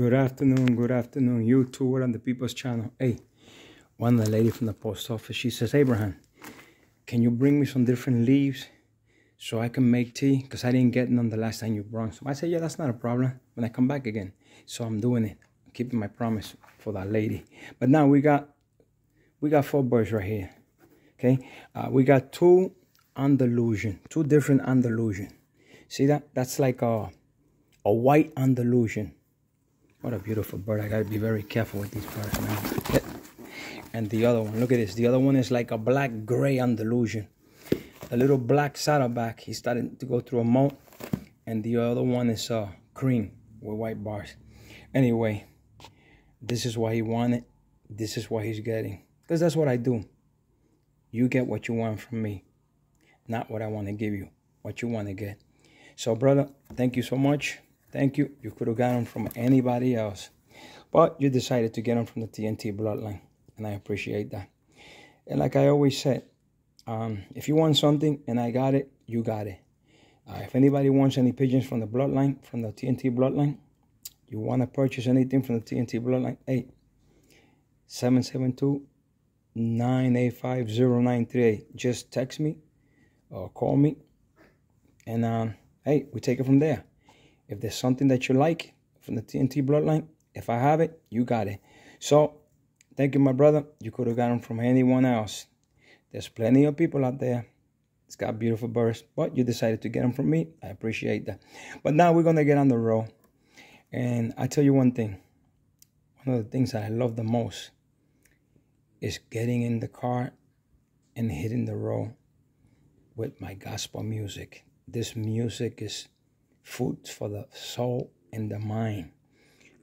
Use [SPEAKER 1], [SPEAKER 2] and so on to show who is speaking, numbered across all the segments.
[SPEAKER 1] Good afternoon, good afternoon. You two were on the People's Channel. Hey, one of the lady from the post office, she says, Abraham, can you bring me some different leaves so I can make tea? Because I didn't get none the last time you brought some. I said, yeah, that's not a problem when I come back again. So I'm doing it. I'm keeping my promise for that lady. But now we got we got four birds right here. Okay, uh, we got two Andalusian, two different Andalusian. See that? That's like a a white Andalusian what a beautiful bird. I gotta be very careful with these birds, man. And the other one, look at this. The other one is like a black gray Andalusian. A little black saddleback. He's starting to go through a molt. And the other one is uh, cream with white bars. Anyway, this is what he wanted. This is what he's getting. Because that's what I do. You get what you want from me. Not what I want to give you. What you want to get. So, brother, thank you so much. Thank you. You could have gotten them from anybody else. But you decided to get them from the TNT bloodline. And I appreciate that. And like I always said, um, if you want something and I got it, you got it. Uh, if anybody wants any pigeons from the bloodline, from the TNT bloodline, you want to purchase anything from the TNT bloodline, hey, 772 985 0938. Just text me or call me. And um, hey, we take it from there. If there's something that you like from the TNT bloodline, if I have it, you got it. So, thank you, my brother. You could have gotten from anyone else. There's plenty of people out there. It's got beautiful birds, but you decided to get them from me. I appreciate that. But now we're going to get on the road. And I tell you one thing. One of the things that I love the most is getting in the car and hitting the road with my gospel music. This music is food for the soul and the mind.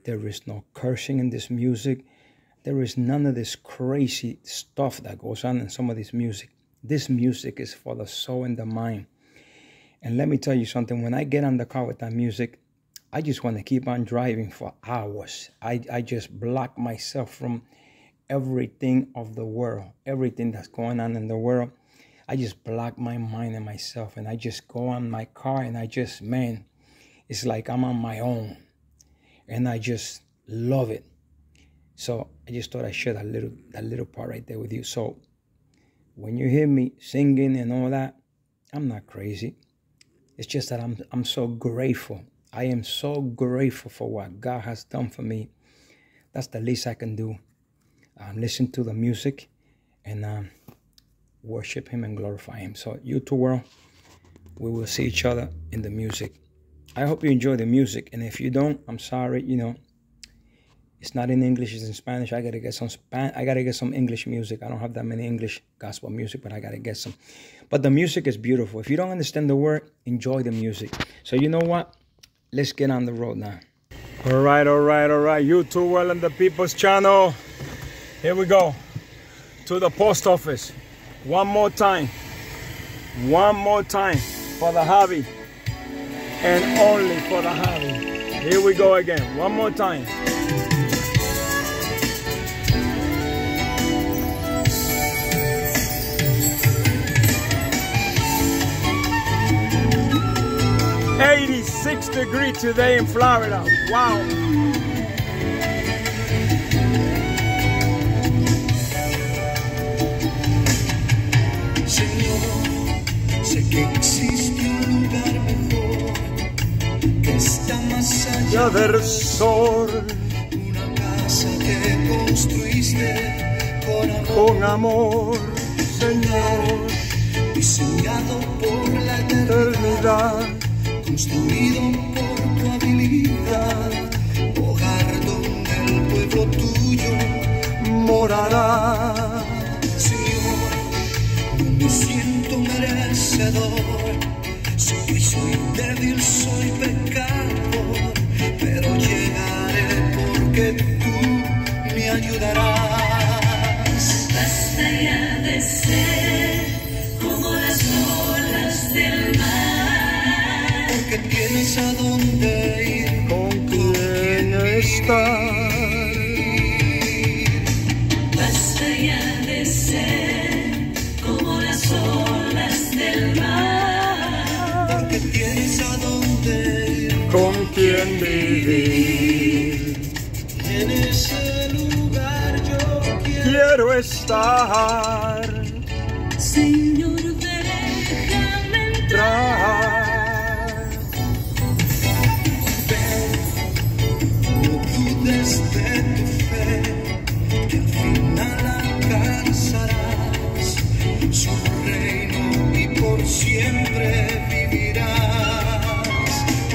[SPEAKER 1] There is no cursing in this music. There is none of this crazy stuff that goes on in some of this music. This music is for the soul and the mind. And let me tell you something when I get on the car with that music, I just want to keep on driving for hours. I, I just block myself from everything of the world, everything that's going on in the world. I just block my mind and myself and I just go on my car and I just, man, it's like I'm on my own. And I just love it. So I just thought I'd share that little that little part right there with you. So when you hear me singing and all that, I'm not crazy. It's just that I'm I'm so grateful. I am so grateful for what God has done for me. That's the least I can do. Um, listen to the music and um, worship Him and glorify Him. So, YouTube world, we will see each other in the music. I hope you enjoy the music, and if you don't, I'm sorry. You know, it's not in English; it's in Spanish. I gotta get some Span. I gotta get some English music. I don't have that many English gospel music, but I gotta get some. But the music is beautiful. If you don't understand the word, enjoy the music. So you know what? Let's get on the road now. All right, all right, all right. You too well on the People's Channel. Here we go to the post office. One more time. One more time for the hobby. And only for the honey. Here we go again. One more time. Eighty-six degree today in Florida. Wow. Del sol.
[SPEAKER 2] Una casa que construiste con amor,
[SPEAKER 1] Señor,
[SPEAKER 2] diseñado por la eternidad, construido por tu habilidad, hogar donde el pueblo tuyo
[SPEAKER 1] morará.
[SPEAKER 2] Señor, me siento merecedor, soy, soy débil, soy pecador pero llegaré porque tú me ayudarás.
[SPEAKER 3] Basta ya de ser como las olas del mar,
[SPEAKER 2] porque tienes a dónde ir,
[SPEAKER 1] con quién estar.
[SPEAKER 4] Estar.
[SPEAKER 3] Señor, déjame entrar.
[SPEAKER 4] Entrar.
[SPEAKER 2] No dudes de tu fe, que al final alcanzarás su reino y por siempre vivirás.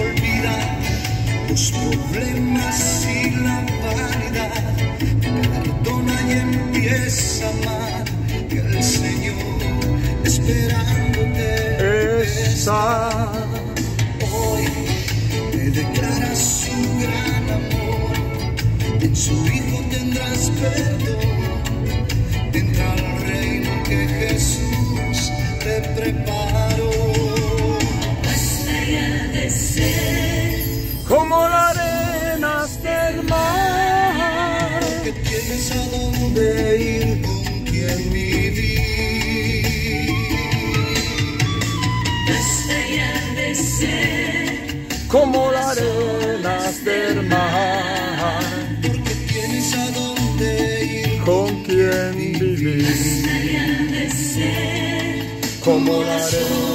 [SPEAKER 2] Olvida los problemas y la vanidad, a amar, que el Señor esperándote.
[SPEAKER 4] Está.
[SPEAKER 2] Hoy te declara su gran amor, en su Hijo tendrás perdón,
[SPEAKER 4] Como las arenas del mar.
[SPEAKER 2] Porque tienes a dónde ir,
[SPEAKER 4] Con quien vivir. Como las arenas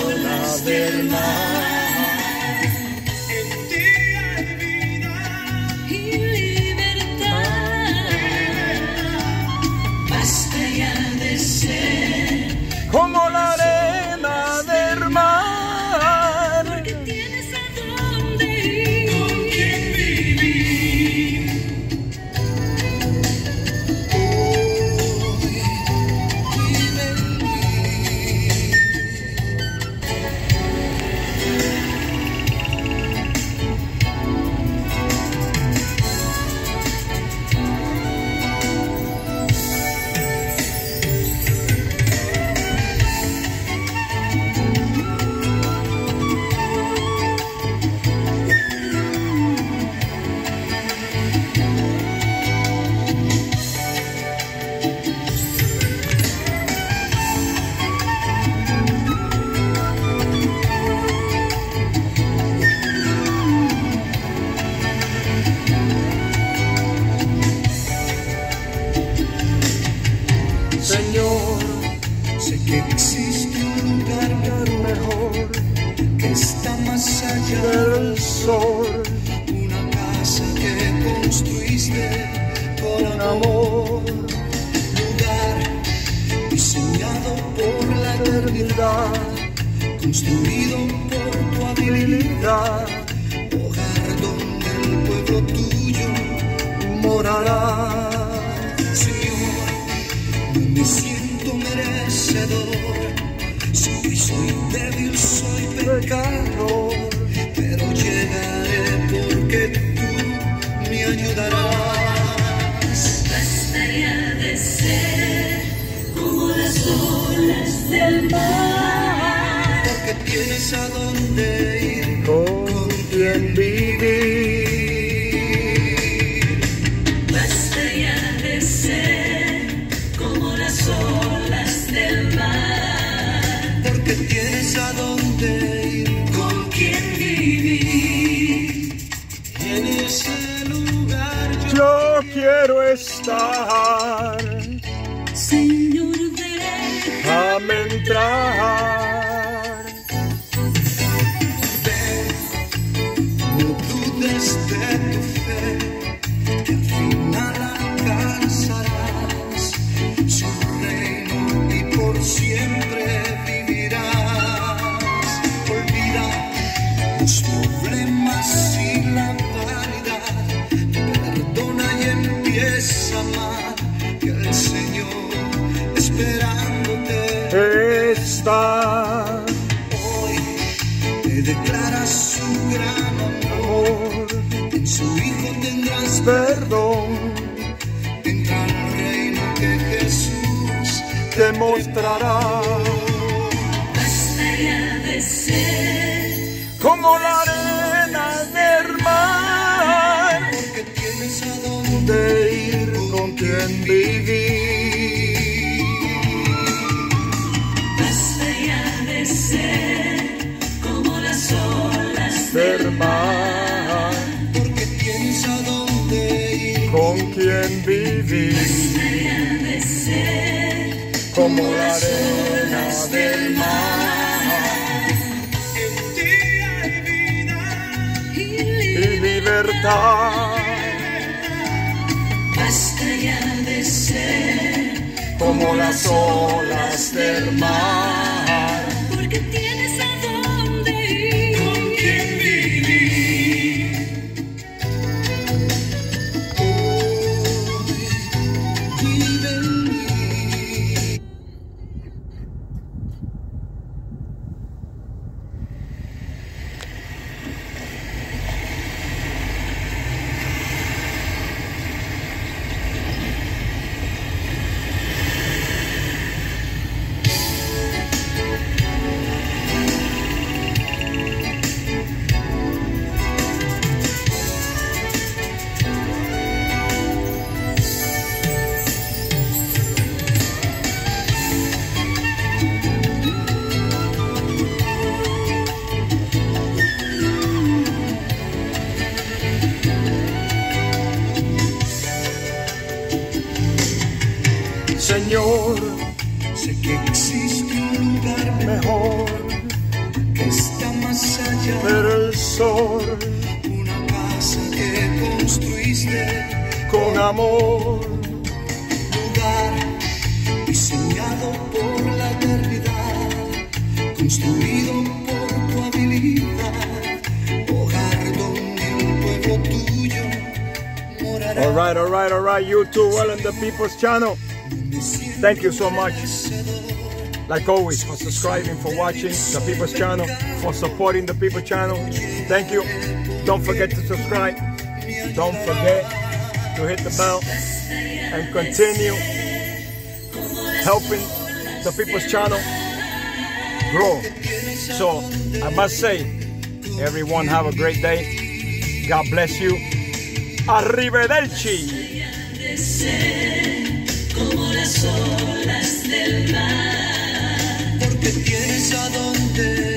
[SPEAKER 2] Lugar diseñado por la eternidad, construido por tu habilidad. Hogar donde el pueblo tuyo morará. Señor, no me siento merecedor. Soy, soy débil, soy pecador, a dónde ir.
[SPEAKER 4] Con vivir.
[SPEAKER 2] Y en ese lugar yo
[SPEAKER 4] Yo quiero estar,
[SPEAKER 3] Señor,
[SPEAKER 4] déjame entrar.
[SPEAKER 2] no dudes de tu fe, esperándote
[SPEAKER 4] Está
[SPEAKER 2] hoy te declara su gran amor. En su Hijo tendrás
[SPEAKER 4] perdón,
[SPEAKER 2] entra al reino que Jesús
[SPEAKER 4] te mostrará.
[SPEAKER 3] Basta de ser
[SPEAKER 4] Como la arena del mar,
[SPEAKER 2] porque tienes a dónde
[SPEAKER 4] de ir con quien vivir.
[SPEAKER 3] Olas
[SPEAKER 4] Del mar,
[SPEAKER 2] porque tienes a dónde ir
[SPEAKER 4] con quien vivir.
[SPEAKER 3] Ser
[SPEAKER 4] como la arena del mar.
[SPEAKER 2] En ti hay vida.
[SPEAKER 3] y
[SPEAKER 4] Y libertad
[SPEAKER 3] basta ya de ser,
[SPEAKER 4] como las olas del mar.
[SPEAKER 3] porque tienes
[SPEAKER 4] Señor,
[SPEAKER 2] Sé que existe un lugar
[SPEAKER 4] mejor
[SPEAKER 2] que está más allá.
[SPEAKER 4] ver el sol
[SPEAKER 2] Una casa que construiste,
[SPEAKER 4] con amor.
[SPEAKER 2] lugar diseñado por la eternidad, construido por tu habilidad, hogar donde pueblo tuyo.
[SPEAKER 4] All right, all right, all right. You well on the People's Channel. Thank you so much. Like always, for subscribing, for watching the People's Channel, for supporting the People's Channel. Thank you. Don't forget to subscribe. Don't forget to hit the bell and continue helping the People's Channel grow. So I must say, everyone have a great day. God bless you. Arrivederci.
[SPEAKER 3] las olas del mar. Porque tienes a dónde